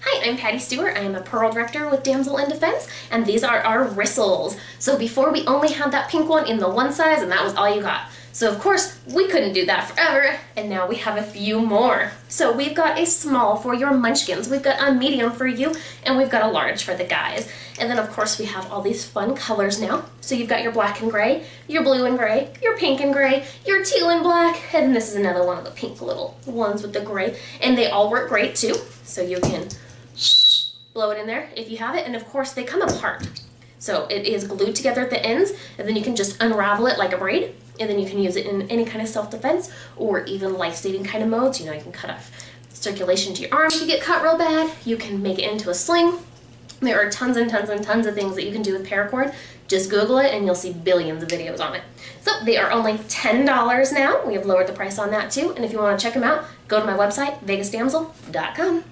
Hi, I'm Patti Stewart. I am a Pearl Director with Damsel in Defense, and these are our Wristles. So before we only had that pink one in the one size, and that was all you got. So of course, we couldn't do that forever, and now we have a few more. So we've got a small for your munchkins, we've got a medium for you, and we've got a large for the guys. And then of course we have all these fun colors now. So you've got your black and gray, your blue and gray, your pink and gray, your teal and black, and this is another one of the pink little ones with the gray. And they all work great too, so you can blow it in there if you have it, and of course they come apart. So it is glued together at the ends, and then you can just unravel it like a braid, and then you can use it in any kind of self-defense or even life-saving kind of modes. You know, you can cut off circulation to your arm if you get cut real bad. You can make it into a sling. There are tons and tons and tons of things that you can do with paracord. Just Google it and you'll see billions of videos on it. So they are only $10 now. We have lowered the price on that too. And if you want to check them out, go to my website, vegasdamsel.com.